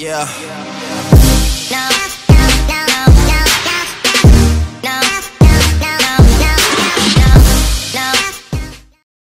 Yeah.